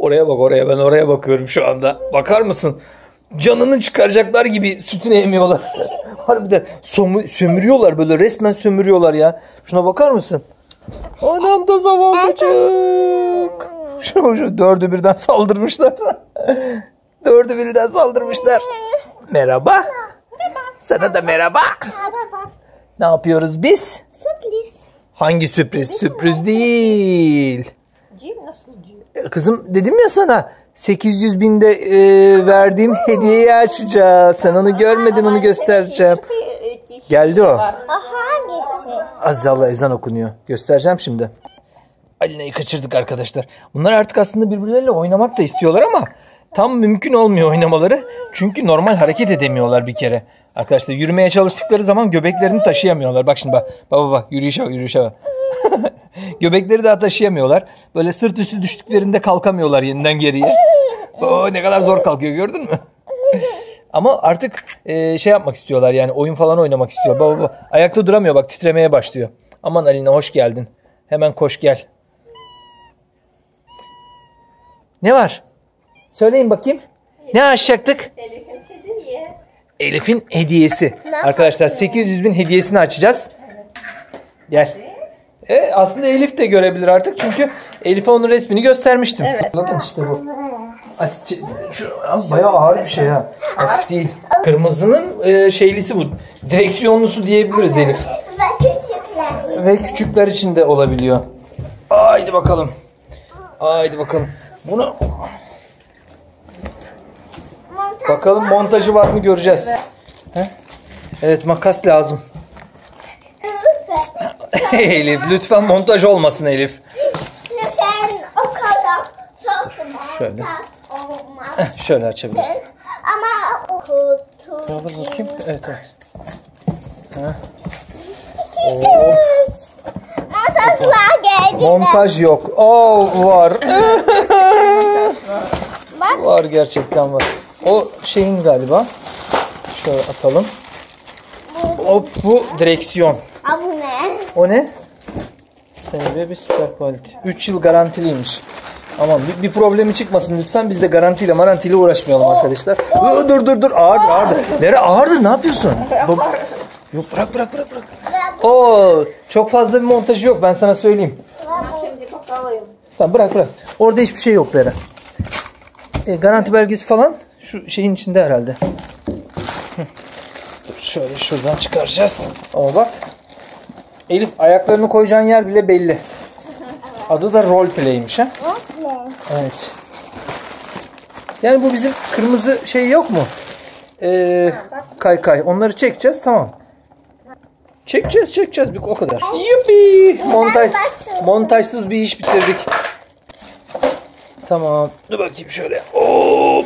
Oraya bak oraya ben oraya bakıyorum şu anda. Bakar mısın? Canını çıkaracaklar gibi sütünü emiyorlar. Harbiden somu- sömürüyorlar böyle resmen sömürüyorlar ya. Şuna bakar mısın? Anam da zavallıcık. Şu, şu dördü birden saldırmışlar. dördü birden saldırmışlar. Merhaba. Sana da merhaba. Ne yapıyoruz biz? Sürpriz. Hangi sürpriz? Sürpriz değil. Cim nasıl diyor? Kızım dedim ya sana 800 binde e, verdiğim hediyeyi açacağız. Sen onu görmedin onu göstereceğim. Geldi o. Hangisi? Azizallah ezan okunuyor. Göstereceğim şimdi. Alina'yı kaçırdık arkadaşlar. Bunlar artık aslında birbirleriyle oynamak da istiyorlar ama tam mümkün olmuyor oynamaları. Çünkü normal hareket edemiyorlar bir kere. Arkadaşlar yürümeye çalıştıkları zaman göbeklerini taşıyamıyorlar. Bak şimdi bak. Baba bak yürüyüşe bak yürüyüşe bak. Göbekleri daha taşıyamıyorlar. Böyle sırt üstü düştüklerinde kalkamıyorlar yeniden geriye. Oo, ne kadar zor kalkıyor gördün mü? Ama artık e, şey yapmak istiyorlar yani oyun falan oynamak istiyor. Baba baba ayakta duramıyor bak titremeye başlıyor. Aman Alina hoş geldin. Hemen koş gel. Ne var? Söyleyin bakayım. Ne açacaktık? Elif'in hediyesi. Arkadaşlar 800 bin hediyesini açacağız. Gel. E, aslında Elif de görebilir artık çünkü Elif'e onun resmini göstermiştim. Evet. Bakın işte bu. Ay, çi- Şu, az bayağı ağır bir şey ha. Hafif değil. Kırmızının e, şeylisi bu. Direksiyonlusu diyebiliriz Elif. Ve küçükler. Ve küçükler için de olabiliyor. Haydi bakalım. Haydi bakalım. Bunu Montaj bakalım montajı var mı göreceğiz. He? Evet makas lazım. Elif lütfen montaj olmasın Elif. Lütfen o kadar çok Şöyle. olmaz. Şöyle açabiliriz. Ama o kutu. Bakayım. Evet evet. Ha. Oo, geldi. montaj yok. Oo var. Bak. var gerçekten var. O şeyin galiba. Şöyle atalım. Hop bu direksiyon. O ne? Senebe bir süper quality. 3 yıl garantiliymiş. Aman bir, bir problemi çıkmasın lütfen biz de garantiyle marantiyle uğraşmayalım arkadaşlar. Aa, dur dur dur ağırdır ağırdır. Nere ağırdır ne yapıyorsun? Bab- Yok bırak bırak bırak bırak. Oo çok fazla bir montajı yok ben sana söyleyeyim. Şimdi bakalım. Tamam bırak bırak. Orada hiçbir şey yok Bera. E, garanti belgesi falan şu şeyin içinde herhalde. Şöyle şuradan çıkaracağız. Ama bak. Elif ayaklarını koyacağın yer bile belli. Adı da role play'miş ha. Evet. Yani bu bizim kırmızı şey yok mu? Ee, kay kay. Onları çekeceğiz tamam. Çekeceğiz çekeceğiz bir o kadar. Yuppi! Montaj, montajsız bir iş bitirdik. Tamam. Dur bakayım şöyle. Oo!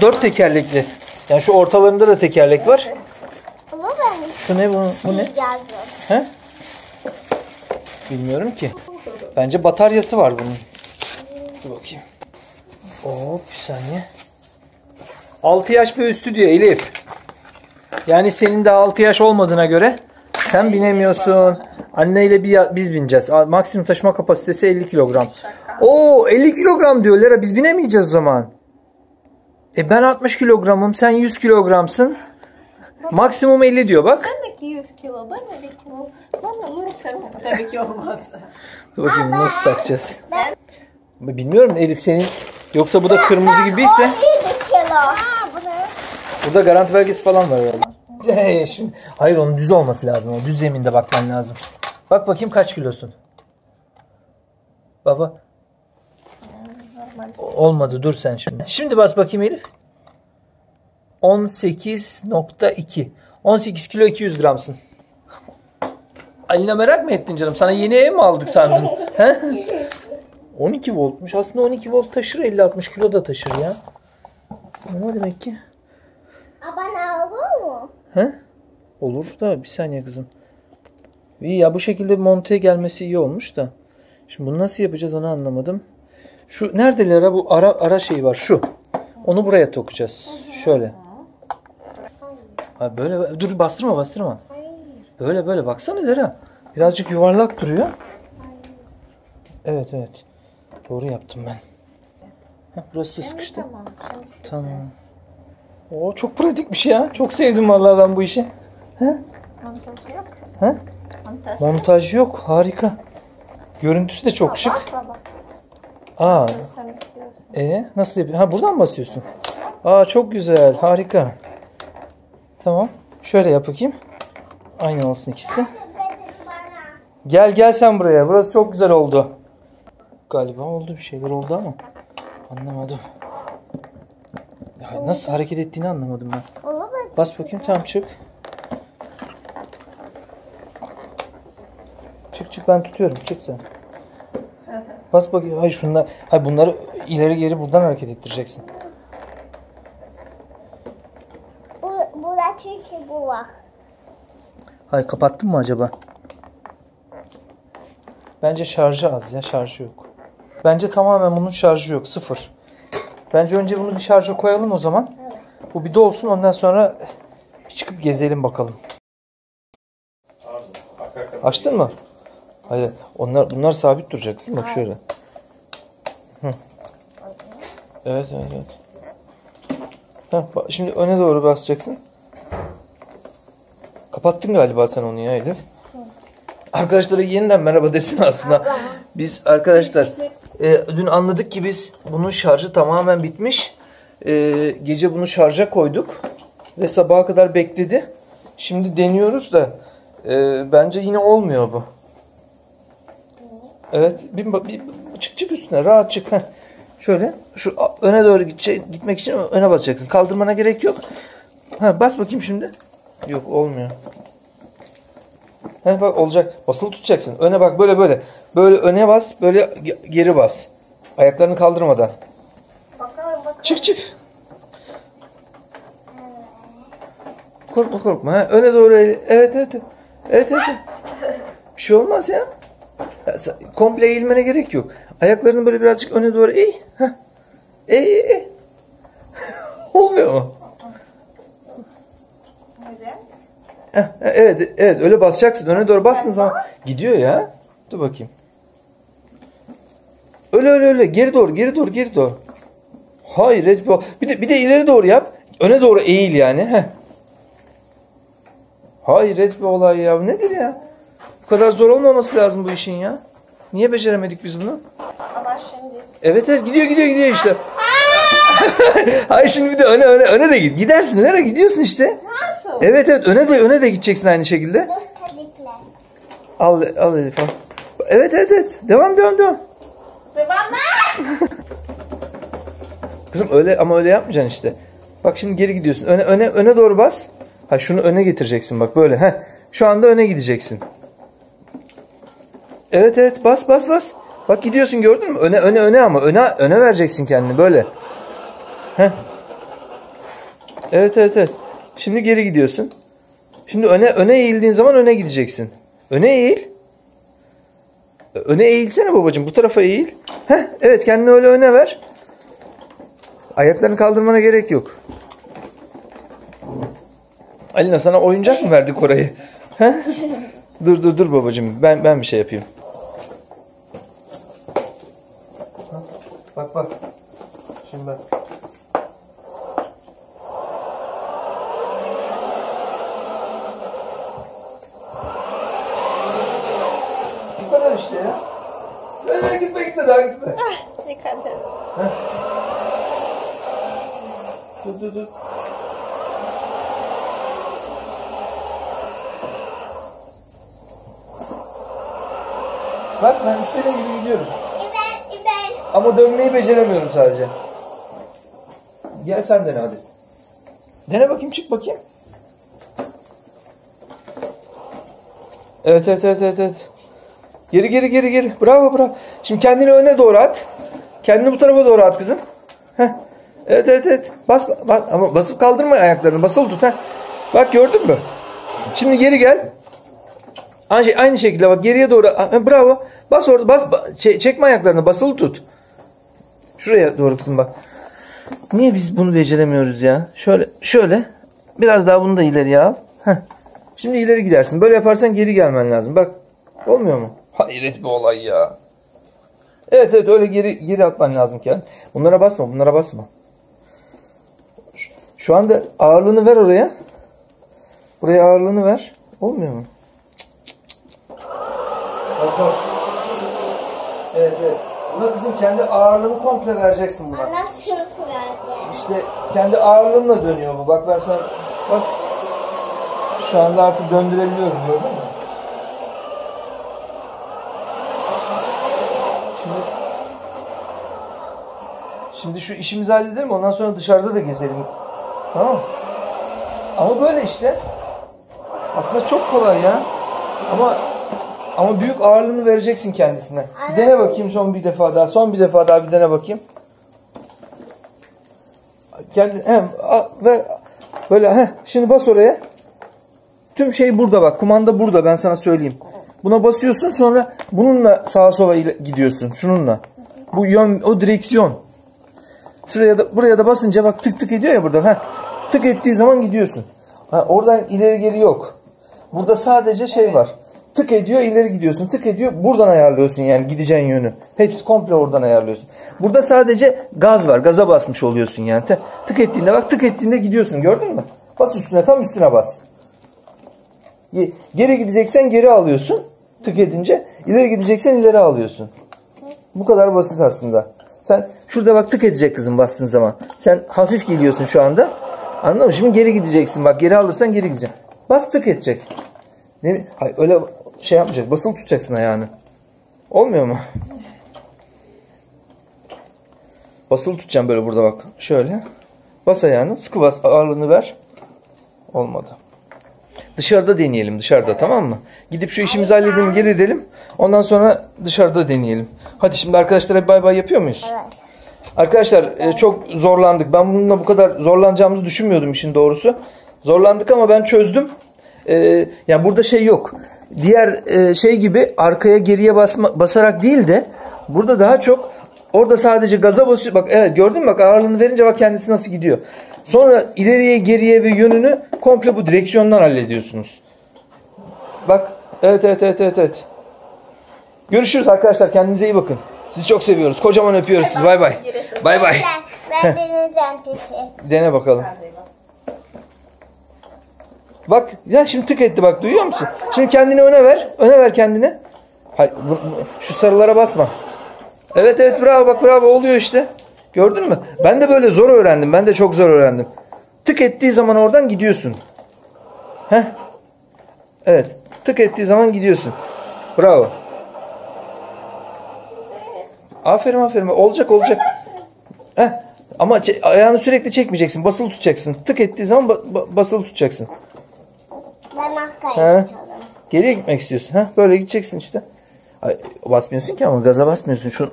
Dört tekerlekli. Yani şu ortalarında da tekerlek var. Şu ne bu? Bu ne? He? Bilmiyorum ki. Bence bataryası var bunun. Dur bakayım. Hop bir saniye. 6 yaş ve üstü diyor Elif. Yani senin de 6 yaş olmadığına göre sen binemiyorsun. Anneyle bir ya- biz bineceğiz. Maksimum taşıma kapasitesi 50 kilogram. Oo 50 kilogram diyor Lera biz binemeyeceğiz o zaman. E ben 60 kilogramım sen 100 kilogramsın. Maksimum 50 diyor bak. Bendeki 100 kilo, ben de 1 kilo. Bana olursa tabii ki olmaz. Dur bakayım nasıl takacağız. Bilmiyorum Elif senin yoksa bu da kırmızı gibiyse 17 kilo. Aa, bu ne? burada garanti belgesi falan var herhalde. Şimdi, hayır onun düz olması lazım. O düz zeminde bakman lazım. Bak bakayım kaç kilosun. Baba. Olmadı dur sen şimdi. Şimdi bas bakayım Elif. 18.2. 18 kilo 200 gramsın. Alina merak mı ettin canım? Sana yeni ev mi aldık sandın? He? 12 voltmuş. Aslında 12 volt taşır 50-60 kilo da taşır ya. Ne demek ki? Abone olur mu? He? Olur da bir saniye kızım. İyi ya bu şekilde monte gelmesi iyi olmuş da. Şimdi bunu nasıl yapacağız onu anlamadım. Şu neredeler ha bu ara ara şeyi var şu. Onu buraya tokacağız. Şöyle. Ha böyle dur bastırma bastırma. Böyle böyle baksana Lera. Birazcık yuvarlak duruyor. Evet evet. Doğru yaptım ben. Heh, burası da sıkıştı. Tamam. Tamam. Oo çok pratikmiş ya. Çok sevdim vallahi ben bu işi. montaj yok. He? Montaj. Montaj yok. Harika. Görüntüsü de çok şık. Bak baba. Aa, Sen istiyorsun. e nasıl yapıyorsun? Ha buradan mı basıyorsun? Aa çok güzel. Harika. Tamam. Şöyle yap bakayım. Aynı olsun ikisi de. Gel gel sen buraya. Burası çok güzel oldu. Galiba oldu bir şeyler oldu ama anlamadım. Ya nasıl hareket ettiğini anlamadım ben. Bas bakayım tamam çık. Çık çık ben tutuyorum çık sen. Bas bakayım. Hayır şunlar. Hayır bunları ileri geri buradan hareket ettireceksin. Bu, burada çünkü bu var. Hayır kapattın mı acaba? Bence şarjı az ya şarjı yok. Bence tamamen bunun şarjı yok sıfır. Bence önce bunu bir şarja koyalım o zaman. Bu bir dolsun ondan sonra çıkıp gezelim bakalım. Açtın mı? Hayır. Onlar bunlar sabit duracaksın. Bak şöyle. Hı. Evet evet evet. Heh, şimdi öne doğru basacaksın. Kapattın galiba sen onu ya Elif. Arkadaşlara yeniden merhaba desin aslında. Biz arkadaşlar e, dün anladık ki biz bunun şarjı tamamen bitmiş. E, gece bunu şarja koyduk ve sabaha kadar bekledi. Şimdi deniyoruz da e, bence yine olmuyor bu. Evet, bir, bir, çık çık üstüne rahat çık. Heh. Şöyle şu öne doğru gitmek için öne basacaksın. Kaldırmana gerek yok. Ha, bas bakayım şimdi. Yok olmuyor. He bak olacak. Basılı tutacaksın. Öne bak böyle böyle. Böyle öne bas, böyle ge- geri bas. Ayaklarını kaldırmadan. Bakalım bakalım. Çık çık. Korkma korkma. Ha, öne doğru eğil. Evet evet. Evet evet. Bir şey olmaz ya. ya komple eğilmene gerek yok. Ayaklarını böyle birazcık öne doğru eğ. Heh. Eğ eğ eğ. Olmuyor mu? Heh, evet evet öyle basacaksın. Öne doğru bastığın zaman gidiyor ya. Dur bakayım. Öyle öyle öyle geri doğru geri doğru geri doğru. Hayır Bull. Bir de bir de ileri doğru yap. Öne doğru eğil yani. Heh. Hayır Bull olay ya. Nedir ya? Bu kadar zor olmaması lazım bu işin ya. Niye beceremedik biz bunu? Ama şimdi Evet evet gidiyor gidiyor gidiyor işte. Hayır şimdi bir de öne öne öne de git. Gidersin. Nereye gidiyorsun işte? Evet evet öne de öne de gideceksin aynı şekilde. Al al Elif al. Evet evet evet. Devam devam devam. Kızım öyle ama öyle yapmayacaksın işte. Bak şimdi geri gidiyorsun. Öne öne öne doğru bas. Ha şunu öne getireceksin bak böyle. Heh. Şu anda öne gideceksin. Evet evet bas bas bas. Bak gidiyorsun gördün mü? Öne öne öne ama öne öne vereceksin kendini böyle. Heh. Evet evet evet. Şimdi geri gidiyorsun. Şimdi öne öne eğildiğin zaman öne gideceksin. Öne eğil. Öne eğilsene babacığım. Bu tarafa eğil. Heh, evet kendini öyle öne ver. Ayaklarını kaldırmana gerek yok. Alina sana oyuncak mı verdik orayı? He? dur dur dur babacığım. Ben ben bir şey yapayım. Bak bak. Şimdi bak. Bu kadar işte ya. Öyle gitme gitme daha gitme. Dikkat et. Dur dur dur. Bak ben istediğim gibi gidiyorum. İber, İber. Ama dönmeyi beceremiyorum sadece. Gel sen dene hadi. Dene bakayım çık bakayım. Evet evet evet evet. evet. Geri geri geri geri. Bravo bravo. Şimdi kendini öne doğru at. Kendini bu tarafa doğru at kızım. Heh. Evet evet evet. Bas, bas ama basıp kaldırma ayaklarını. Basılı tut ha. Bak gördün mü? Şimdi geri gel. Aynı, aynı şekilde bak geriye doğru. Bravo. Bas orada bas. ba- çe- çekme ayaklarını. Basılı tut. Şuraya doğru kızım bak. Niye biz bunu beceremiyoruz ya? Şöyle şöyle. Biraz daha bunu da ileriye al. Heh. Şimdi ileri gidersin. Böyle yaparsan geri gelmen lazım. Bak. Olmuyor mu? Hayret bir olay ya. Evet evet öyle geri geri atman lazım ki. Bunlara basma, bunlara basma. Şu- anda ağırlığını ver oraya. Buraya ağırlığını ver. Olmuyor mu? Bak bak. Evet evet. Buna kızım kendi ağırlığını komple vereceksin buna. Nasıl kurardı? İşte kendi ağırlığımla dönüyor bu. Bak ben sana bak şu anda artık döndürebiliyorum gördün mü? Şimdi Şimdi şu işimizi halledelim ondan sonra dışarıda da gezelim. Tamam? Ama böyle işte. Aslında çok kolay ya. Ama ama büyük ağırlığını vereceksin kendisine. Bir dene bakayım son bir defa daha. Son bir defa daha bir dene bakayım. Kendi hem a- ver böyle he şimdi bas oraya. Tüm şey burada bak. Kumanda burada ben sana söyleyeyim. Buna basıyorsun sonra bununla sağa sola gidiyorsun. Şununla. Bu yön o direksiyon. Şuraya da buraya da basınca bak tık tık ediyor ya burada. Heh. Tık ettiği zaman gidiyorsun. Ha, oradan ileri geri yok. Burada sadece şey var. Tık ediyor ileri gidiyorsun. Tık ediyor buradan ayarlıyorsun yani gideceğin yönü. Hepsi komple oradan ayarlıyorsun. Burada sadece gaz var. Gaza basmış oluyorsun yani. Tık ettiğinde bak tık ettiğinde gidiyorsun. Gördün mü? Bas üstüne tam üstüne bas. Geri gideceksen geri alıyorsun. Tık edince. ileri gideceksen ileri alıyorsun. Bu kadar basit aslında. Sen şurada bak tık edecek kızım bastığın zaman. Sen hafif gidiyorsun şu anda. Anladın mı? Şimdi geri gideceksin. Bak geri alırsan geri gideceksin. Bas tık edecek. Ne, hayır, öyle şey yapmayacak. Basılı tutacaksın ayağını. Olmuyor mu? Basılı tutacağım böyle burada bak. Şöyle. Bas ayağını. Sıkı bas. Ağırlığını ver. Olmadı. Dışarıda deneyelim. Dışarıda tamam mı? Gidip şu işimizi halledelim. Geri edelim. Ondan sonra dışarıda deneyelim. Hadi şimdi arkadaşlara bay bay yapıyor muyuz? Evet. Arkadaşlar e, çok zorlandık. Ben bununla bu kadar zorlanacağımızı düşünmüyordum işin doğrusu. Zorlandık ama ben çözdüm. E, yani burada şey yok. Diğer e, şey gibi arkaya geriye basma, basarak değil de burada daha çok orada sadece gaza basıyor. Bak evet gördün mü bak ağırlığını verince bak kendisi nasıl gidiyor. Sonra ileriye geriye ve yönünü komple bu direksiyondan hallediyorsunuz. Bak evet evet evet evet evet. Görüşürüz arkadaşlar kendinize iyi bakın. Sizi çok seviyoruz. Kocaman öpüyoruz sizi. Bay bay. Bay bay. Ben, ben deneyeceğim pisi. Dene bakalım. Bak ya şimdi tık etti bak duyuyor musun? Şimdi kendini öne ver. Öne ver kendini. Hayır, bu- şu sarılara basma. Evet evet bravo bak bravo oluyor işte. Gördün mü? Ben de böyle zor öğrendim. Ben de çok zor öğrendim. Tık ettiği zaman oradan gidiyorsun. Heh. Evet. Tık ettiği zaman gidiyorsun. Bravo. Aferin aferin. Olacak olacak. Heh. Ama ayağını sürekli çekmeyeceksin. Basılı tutacaksın. Tık ettiği zaman ba- basılı tutacaksın. He. istiyorum. Geriye gitmek istiyorsun. Ha böyle gideceksin işte. Ay, basmıyorsun ki ama gaza basmıyorsun. Şu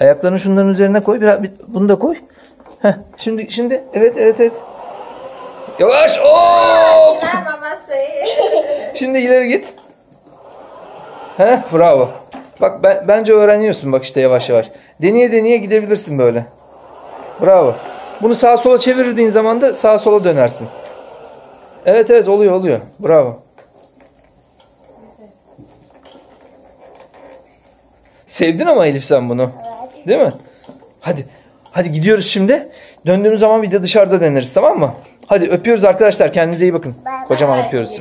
ayaklarını şunların üzerine koy. Biraz bir- bunu da koy. Heh, şimdi şimdi evet evet evet. Yavaş. Maması. Şimdi ileri git. He bravo. Bak ben, bence öğreniyorsun bak işte yavaş yavaş. Deneye deneye gidebilirsin böyle. Bravo. Bunu sağa sola çevirdiğin zaman da sağa sola dönersin. Evet evet oluyor oluyor. Bravo. Sevdin ama Elif sen bunu. Değil mi? Hadi. Hadi gidiyoruz şimdi. Döndüğümüz zaman bir de dışarıda deneriz tamam mı? Hadi öpüyoruz arkadaşlar. Kendinize iyi bakın. Kocaman öpüyoruz.